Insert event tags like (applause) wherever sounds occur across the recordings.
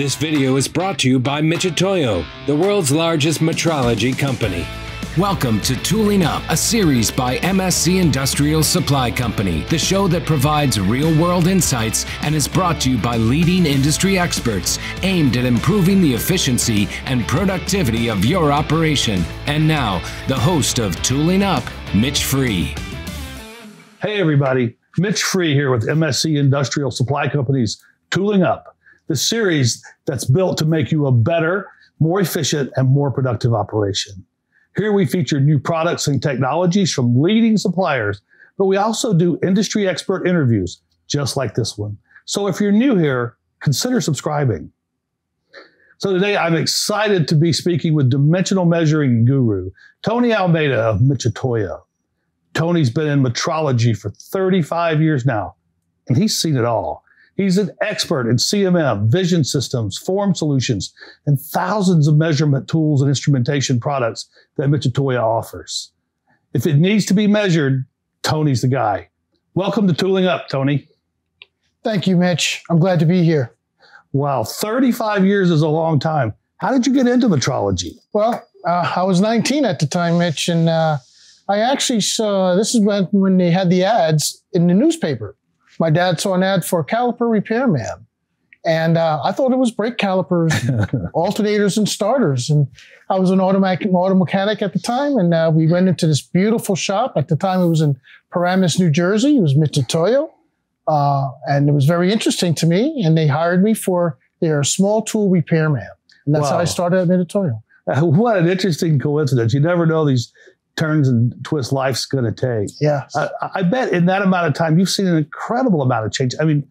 This video is brought to you by Mitutoyo, the world's largest metrology company. Welcome to Tooling Up, a series by MSC Industrial Supply Company, the show that provides real world insights and is brought to you by leading industry experts aimed at improving the efficiency and productivity of your operation. And now, the host of Tooling Up, Mitch Free. Hey, everybody. Mitch Free here with MSC Industrial Supply Company's Tooling Up, the series that's built to make you a better, more efficient, and more productive operation. Here we feature new products and technologies from leading suppliers, but we also do industry expert interviews just like this one. So if you're new here, consider subscribing. So today I'm excited to be speaking with dimensional measuring guru, Tony Almeida of Mitutoyo. Tony's been in metrology for 35 years now, and he's seen it all. He's an expert in CMM, vision systems, form solutions, and thousands of measurement tools and instrumentation products that Mitutoyo offers. If it needs to be measured, Tony's the guy. Welcome to Tooling Up, Tony. Thank you, Mitch. I'm glad to be here. Wow, 35 years is a long time. How did you get into metrology? Well, uh, I was 19 at the time, Mitch, and uh, I actually saw this is when, when they had the ads in the newspaper my dad saw an ad for caliper repairman. And uh, I thought it was brake calipers, (laughs) alternators, and starters. And I was an automatic auto mechanic at the time. And uh, we went into this beautiful shop. At the time, it was in Paramus, New Jersey. It was Mitutoyo. Uh, and it was very interesting to me. And they hired me for their small tool repairman. And that's wow. how I started at Mitutoyo. what an interesting coincidence. You never know these turns and twists life's going to take. Yeah. I, I, bet in that amount of time, you've seen an incredible amount of change. I mean,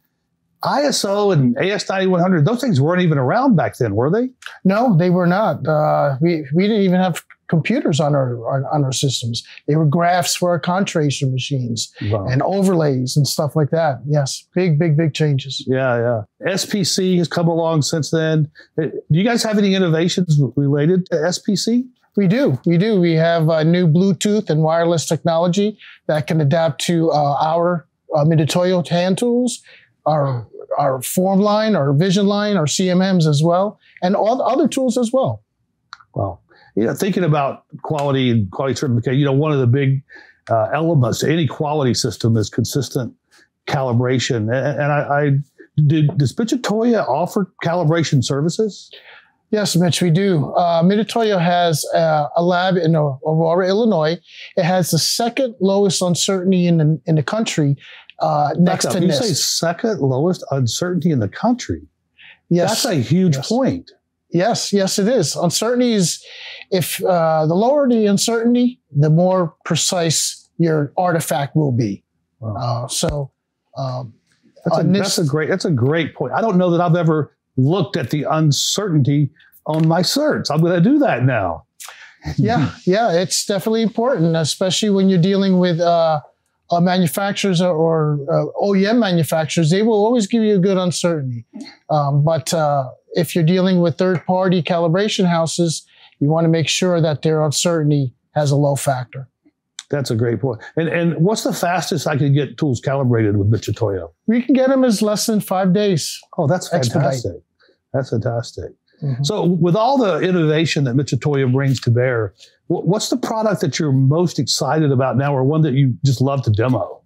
ISO and AS9100, those things weren't even around back then, were they? No, they were not. Uh, we, we didn't even have computers on our, on, on, our systems. They were graphs for our contracer machines wow. and overlays and stuff like that. Yes, big, big, big changes. Yeah, yeah. SPC has come along since then. Uh, do you guys have any innovations related to SPC? We do. We do. We have a new Bluetooth and wireless technology that can adapt to uh, our uh, hand tools, our our form line, our vision line, our CMMs as well, and all the other tools as well. Well, you know, thinking about quality and quality certification, you know, one of the big uh, elements to any quality system is consistent calibration. And, and I, I did, does Mitutoyo offer calibration services? Yes, Mitch, we do. Uh, Mitutoyo has uh, a lab in Aurora, Illinois. It has the second lowest uncertainty in the, in the country, uh, next to you NIST. say second lowest uncertainty in the country. Yes, that's a huge yes. point. Yes, yes, it is. Uncertainty is if uh, the lower the uncertainty, the more precise your artifact will be. Wow. Uh, so um, that's, a, that's a great that's a great point. I don't know that I've ever looked at the uncertainty on my certs. I'm going to do that now. yeah, yeah, it's definitely important, especially when you're dealing with uh, uh, manufacturers or uh, OEM manufacturers. They will always give you a good uncertainty. Um, but uh, if you're dealing with third party calibration houses, you want to make sure that their uncertainty has a low factor. That's a great point. And and what's the fastest I could get tools calibrated with Mitutoyo? We can get them as less than five days. Oh, that's fantastic. Expedite. That's fantastic. Mm-hmm. So, with all the innovation that Mitutoyo brings to bear, what's the product that you're most excited about now, or one that you just love to demo?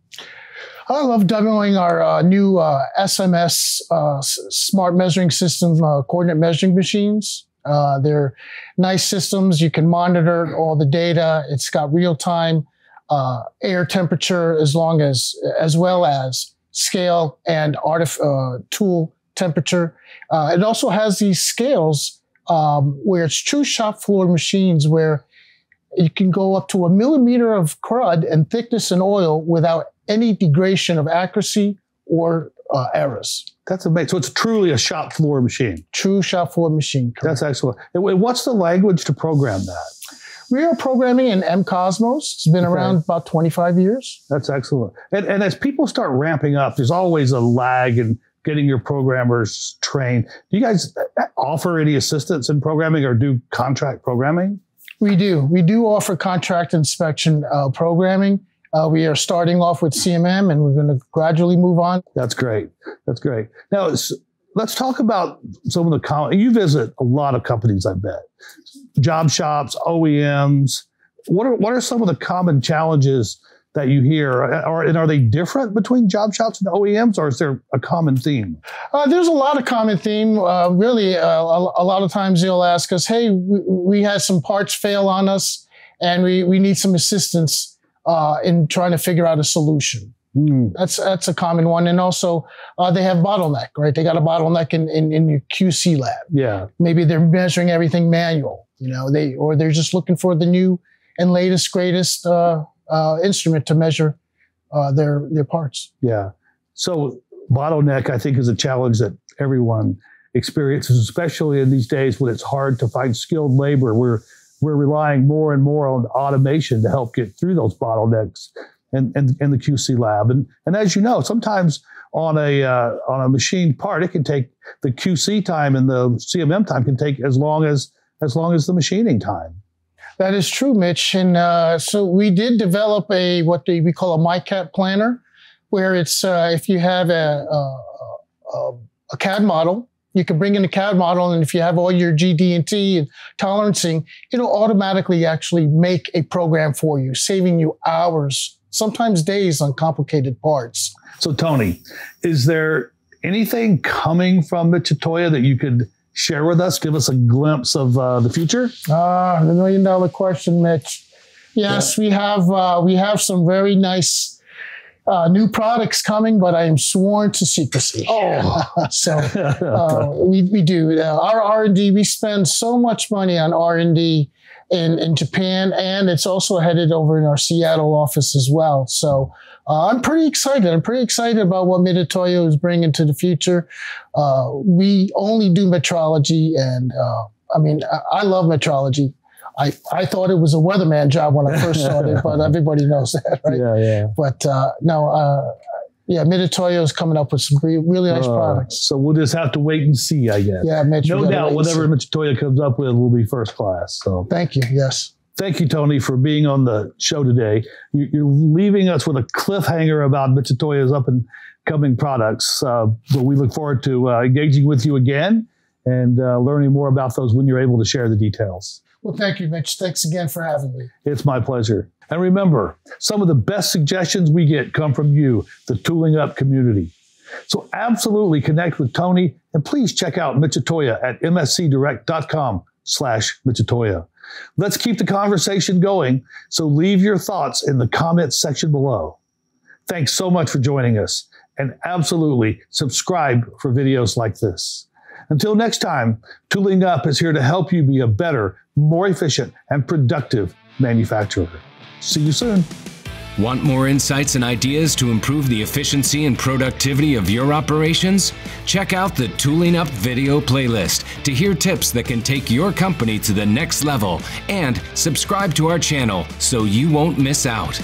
I love demoing our uh, new uh, SMS uh, smart measuring system uh, coordinate measuring machines. Uh, they're nice systems. You can monitor all the data. It's got real time uh, air temperature as long as as well as scale and artif- tool temperature. Uh, it also has these scales um, where it's true shop floor machines where you can go up to a millimeter of crud and thickness in oil without any degradation of accuracy or uh, errors. That's amazing. So it's truly a shop floor machine. True shop floor machine. Correct. That's excellent. And what's the language to program that? We are programming in MCOSMOS. It's been okay. around about 25 years. That's excellent. And, and as people start ramping up, there's always a lag and getting your programmers trained. Do you guys offer any assistance in programming or do contract programming? We do. We do offer contract inspection uh, programming. Uh, we are starting off with CMM and we're going to gradually move on. That's great. That's great. Now, let's talk about some of the com- you visit a lot of companies i bet job shops oems what are what are some of the common challenges that you hear are and are they different between job shops and oems or is there a common theme uh, there's a lot of common theme uh, really uh, a, a, lot of times they'll ask us hey we, we, had some parts fail on us and we, we need some assistance uh, in trying to figure out a solution Mm. That's that's a common one, and also uh, they have bottleneck, right? They got a bottleneck in, in in your QC lab. Yeah, maybe they're measuring everything manual, you know, they or they're just looking for the new and latest greatest uh, uh, instrument to measure uh, their their parts. Yeah, so bottleneck I think is a challenge that everyone experiences, especially in these days when it's hard to find skilled labor. We're we're relying more and more on automation to help get through those bottlenecks in, in, in the QC lab. And, and as you know, sometimes on a uh, on a machine part, it can take the QC time and the CMM time can take as long as as long as the machining time. That is true, Mitch. And uh, so we did develop a what we call a MiCAT planner, where it's uh, if you have a, a, a, CAD model, you can bring in a CAD model, and if you have all your GD&T and tolerancing, it'll automatically actually make a program for you, saving you hours sometimes days on complicated parts. So, Tony, is there anything coming from the Mitutoyo that you could share with us? Give us a glimpse of uh, the future. Ah, uh, the million dollar question, Mitch. Yes, yeah. we have uh, we have some very nice uh, new products coming, but I am sworn to secrecy. Oh, (laughs) so uh, (laughs) we we do uh, our R and D. We spend so much money on R and D in, in Japan, and it's also headed over in our Seattle office as well. So uh, I'm pretty excited. I'm pretty excited about what Mitutoyo is bringing to the future. Uh, we only do metrology, and uh, I mean, I, I, love metrology. I, I thought it was a weatherman job when I first started, (laughs) but everybody knows that, right? Yeah, yeah. But uh, no, uh, yeah, Mitutoyo is coming up with some really nice uh, products. So we'll just have to wait and see, I guess. Yeah, Mitch. No doubt, whatever Mitutoyo comes up with will be first class. So thank you. Yes. Thank you, Tony, for being on the show today. You're leaving us with a cliffhanger about Mitutoyo's up and coming products. Uh, but we look forward to uh, engaging with you again and uh, learning more about those when you're able to share the details. Well, thank you, Mitch. Thanks again for having me. It's my pleasure. And remember, some of the best suggestions we get come from you, the Tooling Up community. So absolutely connect with Tony and please check out Mitutoyo at mscdirect.com slash Mitutoyo. Let's keep the conversation going, so leave your thoughts in the comments section below. Thanks so much for joining us, and absolutely subscribe for videos like this. Until next time, Tooling Up is here to help you be a better, more efficient, and productive manufacturer. See you soon. Want more insights and ideas to improve the efficiency and productivity of your operations? Check out the Tooling Up video playlist to hear tips that can take your company to the next level and subscribe to our channel so you won't miss out.